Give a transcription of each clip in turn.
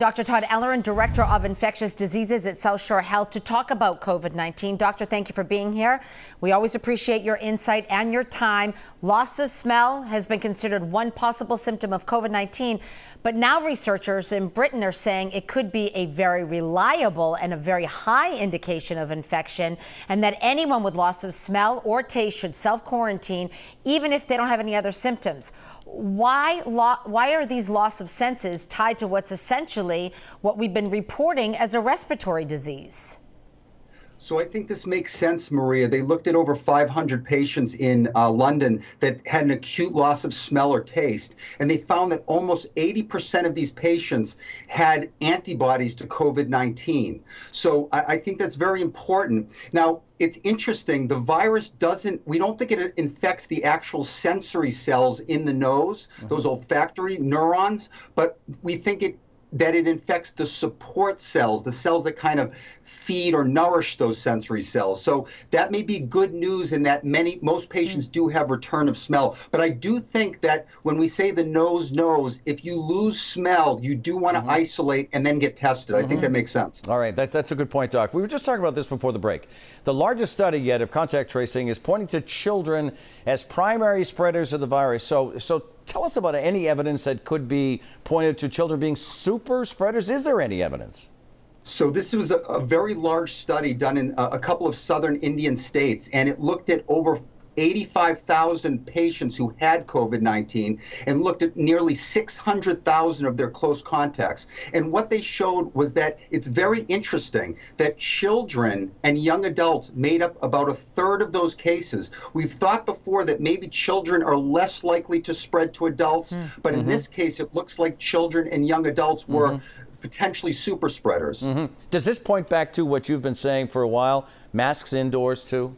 Dr. Todd Ellerin, Director of Infectious Diseases at South Shore Health, to talk about COVID 19. Doctor, thank you for being here. We always appreciate your insight and your time. Loss of smell has been considered one possible symptom of COVID 19, but now researchers in Britain are saying it could be a very reliable and a very high indication of infection, and that anyone with loss of smell or taste should self quarantine even if they don't have any other symptoms why why are these loss of senses tied to what's essentially what we've been reporting as a respiratory disease? So I think this makes sense, Maria. They looked at over 500 patients in uh, London that had an acute loss of smell or taste, and they found that almost 80% of these patients had antibodies to COVID-19. So I, I think that's very important. Now, it's interesting. The virus doesn't, we don't think it infects the actual sensory cells in the nose, mm-hmm. those olfactory neurons, but we think it that it infects the support cells, the cells that kind of feed or nourish those sensory cells. So that may be good news in that many most patients do have return of smell. But I do think that when we say the nose knows, if you lose smell, you do want to mm-hmm. isolate and then get tested. Mm-hmm. I think that mm-hmm. makes sense. All right, that, that's a good point, Doc. We were just talking about this before the break. The largest study yet of contact tracing is pointing to children as primary spreaders of the virus. So so tell us about any evidence that could be pointed to children being super spreaders. Is there any evidence? So this was a, a very large study done in a, a couple of southern Indian states, and it looked at over 85,000 patients who had COVID 19 and looked at nearly 600,000 of their close contacts. And what they showed was that it's very interesting that children and young adults made up about a third of those cases. We've thought before that maybe children are less likely to spread to adults, mm-hmm. but in mm-hmm. this case, it looks like children and young adults were. Mm-hmm potentially super spreaders. Mm-hmm. Does this point back to what you've been saying for a while? Masks indoors too?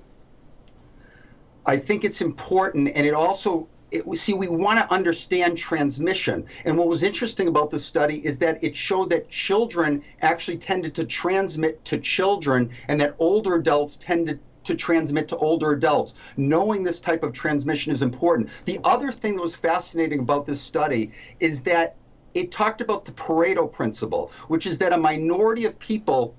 I think it's important, and it also it, see, we want to understand transmission. And what was interesting about the study is that it showed that children actually tended to transmit to children and that older adults tended to transmit to older adults. Knowing this type of transmission is important. The other thing that was fascinating about this study is that it talked about the Pareto principle, which is that a minority of people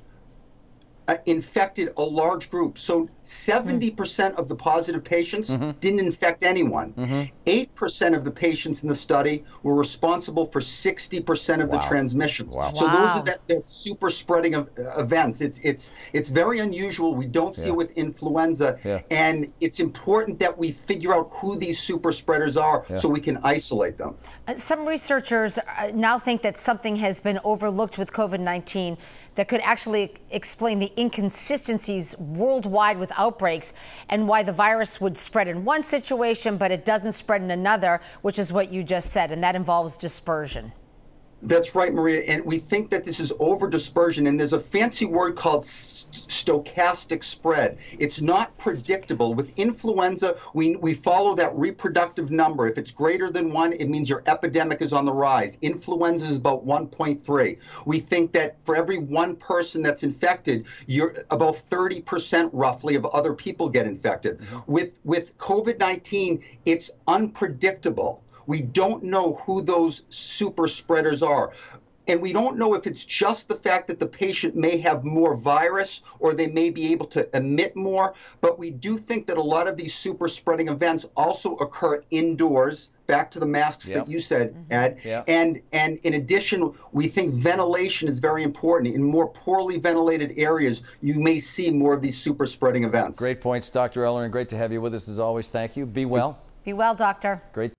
uh, infected a large group. So 70% mm. of the positive patients mm-hmm. didn't infect anyone. Mm-hmm. 8% of the patients in the study were responsible for 60% of wow. the transmissions. Wow. So wow. those are the, the, super spreading of uh, events. It's it's it's very unusual. We don't see yeah. it with influenza yeah. and it's important that we figure out who these super spreaders are yeah. so we can isolate them. Uh, some researchers uh, now think that something has been overlooked with COVID-19 that could actually explain the inconsistencies worldwide with outbreaks and why the virus would spread in one situation, but it doesn't spread in another, which is what you just said, and that involves dispersion. That's right, Maria. And we think that this is over dispersion. And there's a fancy word called stochastic spread. It's not predictable. With influenza, we, we follow that reproductive number. If it's greater than one, it means your epidemic is on the rise. Influenza is about 1.3. We think that for every one person that's infected, you're about 30% roughly of other people get infected. Mm-hmm. With with COVID-19, it's unpredictable. We don't know who those super spreaders are. And we don't know if it's just the fact that the patient may have more virus or they may be able to emit more. But we do think that a lot of these super spreading events also occur indoors. Back to the masks yep. that you said, mm-hmm. Ed. Yep. And and in addition, we think ventilation is very important. In more poorly ventilated areas, you may see more of these super spreading events. Great points, Dr. Ellerin. Great to have you with us as always. Thank you. Be well. Be well, doctor. Great.